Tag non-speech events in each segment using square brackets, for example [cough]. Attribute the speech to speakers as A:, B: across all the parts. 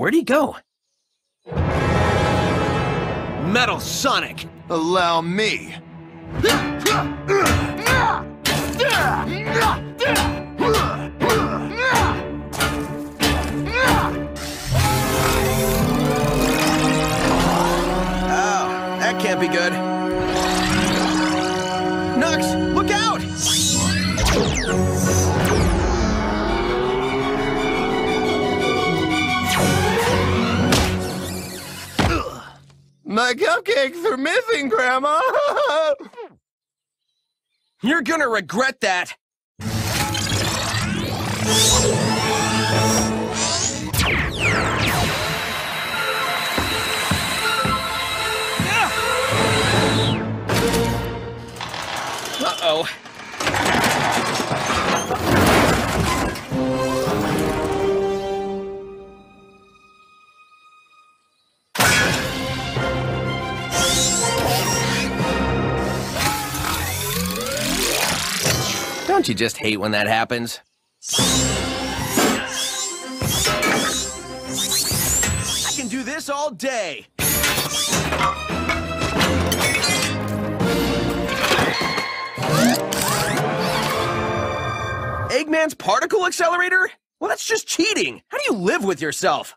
A: Where'd he go? Metal Sonic!
B: Allow me.
A: Oh, that can't be good. Knux, look out!
B: My cupcakes are missing, Grandma! [laughs]
A: You're gonna regret that! Uh-oh. Don't you just hate when that happens? I can do this all day! Eggman's particle accelerator? Well, that's just cheating! How do you live with yourself?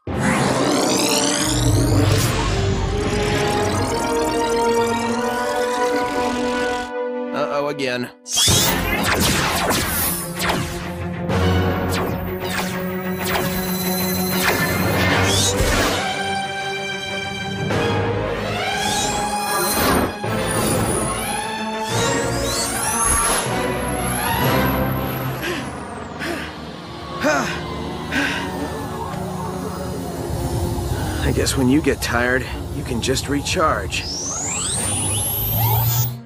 A: Uh-oh again. I guess when you get tired, you can just recharge.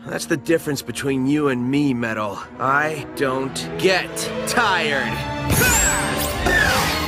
A: That's the difference between you and me, Metal. I don't get tired. [laughs]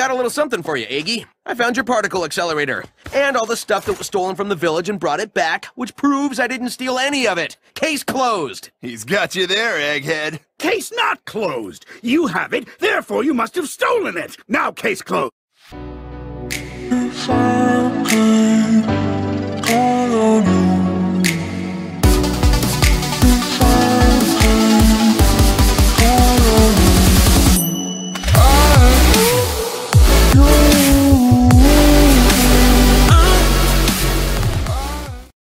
A: got a little something for you, Eggy. I found your particle accelerator. And all the stuff that was stolen from the village and brought it back, which proves I didn't steal any of it. Case closed.
B: He's got you there, Egghead.
C: Case not closed. You have it, therefore you must have stolen it. Now case closed.
D: If I